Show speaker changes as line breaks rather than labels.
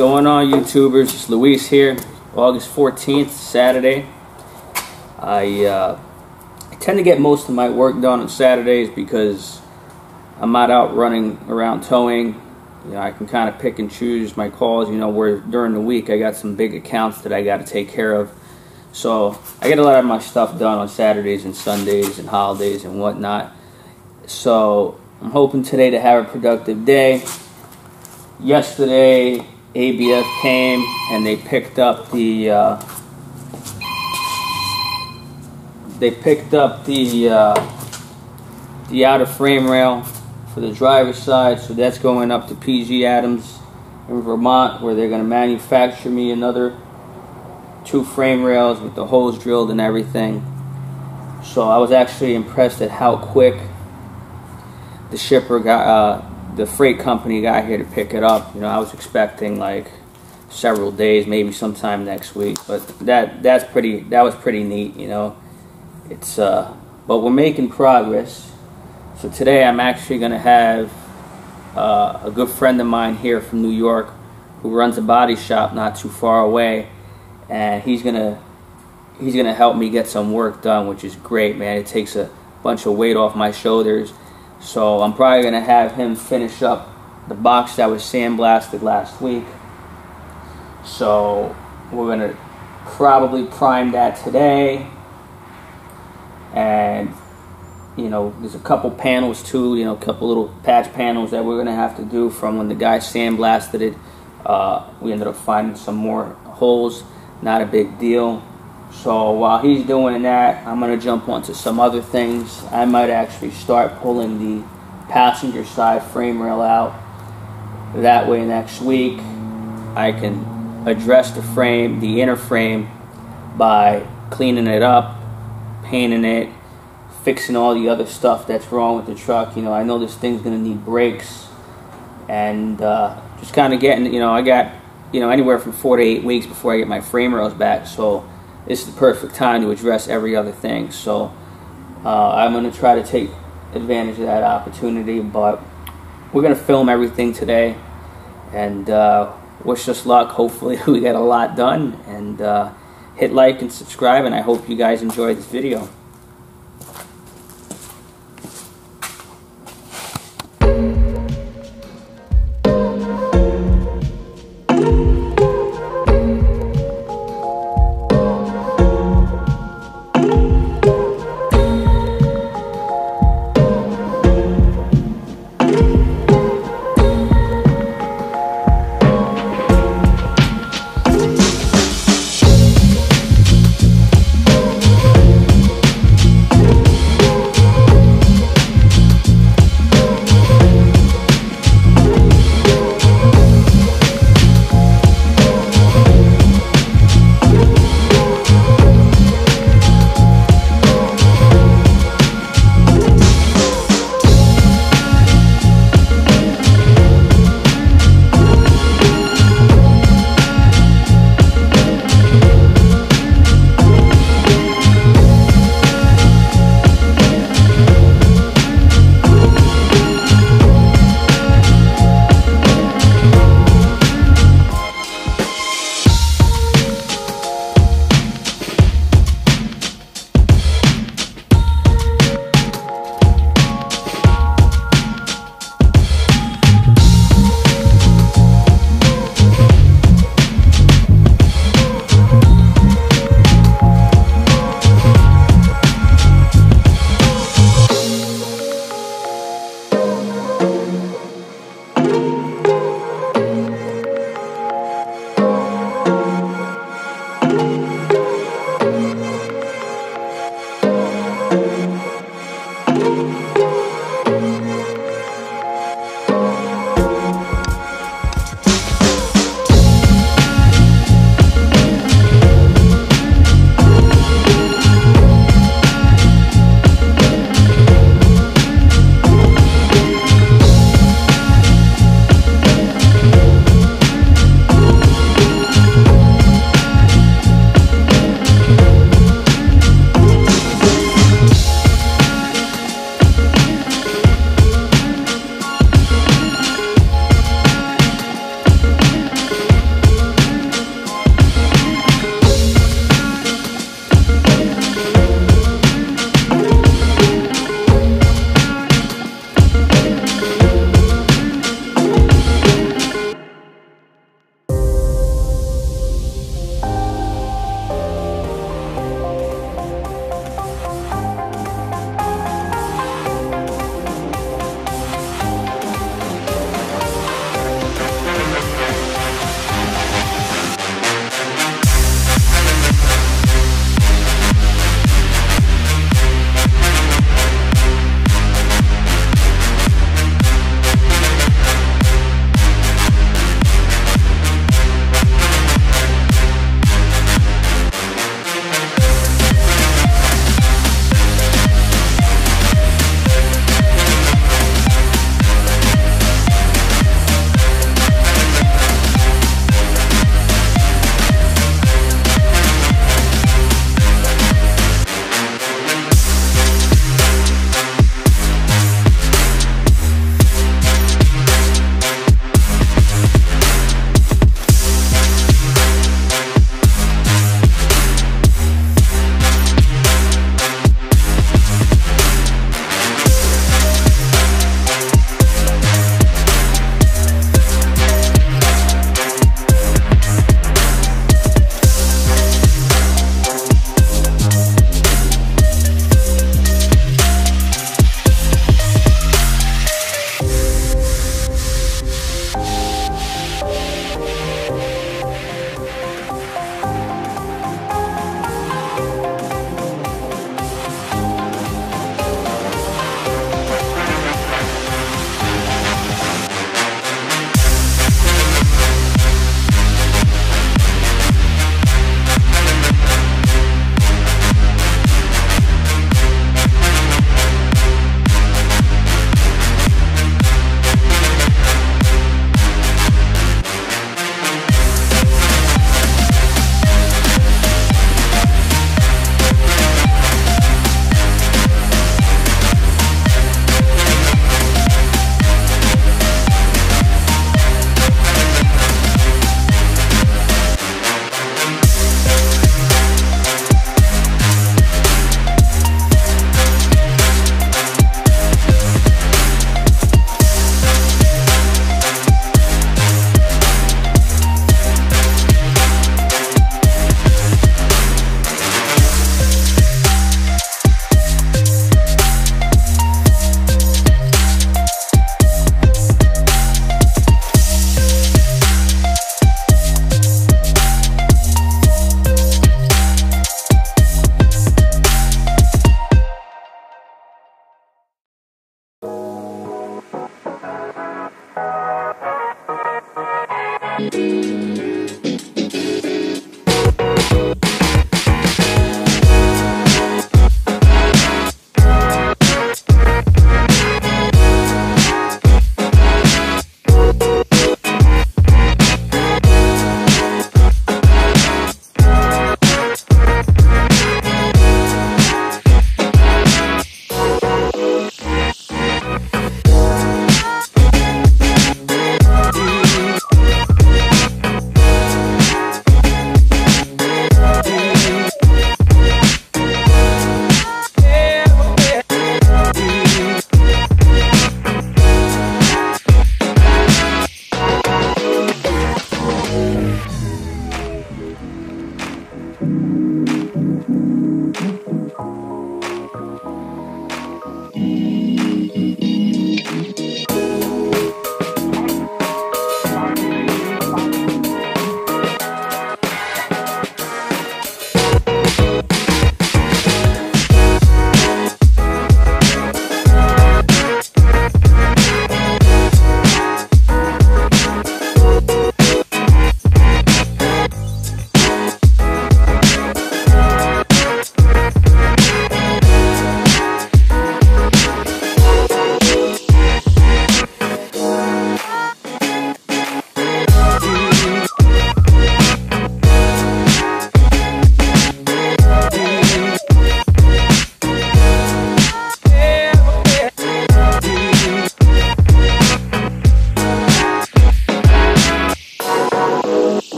going on, YouTubers? It's Luis here. August 14th, Saturday. I, uh, I tend to get most of my work done on Saturdays because I'm not out running around towing. You know, I can kind of pick and choose my calls. You know, where during the week I got some big accounts that I got to take care of. So I get a lot of my stuff done on Saturdays and Sundays and holidays and whatnot. So I'm hoping today to have a productive day. Yesterday, ABF came and they picked up the uh, they picked up the uh, the outer frame rail for the driver's side, so that's going up to PG Adams in Vermont, where they're going to manufacture me another two frame rails with the holes drilled and everything. So I was actually impressed at how quick the shipper got, uh, the freight company got here to pick it up. You know, I was expecting like several days, maybe sometime next week. But that that's pretty. That was pretty neat. You know, it's uh, but we're making progress. So today I'm actually going to have uh, a good friend of mine here from New York who runs a body shop not too far away, and he's gonna he's gonna help me get some work done, which is great, man. It takes a bunch of weight off my shoulders. So I'm probably gonna have him finish up the box that was sandblasted last week. So we're gonna probably prime that today, and you know, there's a couple panels too, you know, a couple little patch panels that we're gonna have to do from when the guy sandblasted it. Uh, we ended up finding some more holes, not a big deal. So while he's doing that, I'm gonna jump onto some other things. I might actually start pulling the passenger side frame rail out. That way next week, I can address the frame, the inner frame, by cleaning it up, painting it, fixing all the other stuff that's wrong with the truck. You know, I know this thing's gonna need brakes, and uh, just kind of getting. You know, I got you know anywhere from four to eight weeks before I get my frame rails back. So is the perfect time to address every other thing. So uh, I'm gonna try to take advantage of that opportunity, but we're gonna film everything today, and uh, wish us luck. Hopefully, we get a lot done, and uh, hit like and subscribe. And I hope you guys enjoyed this video.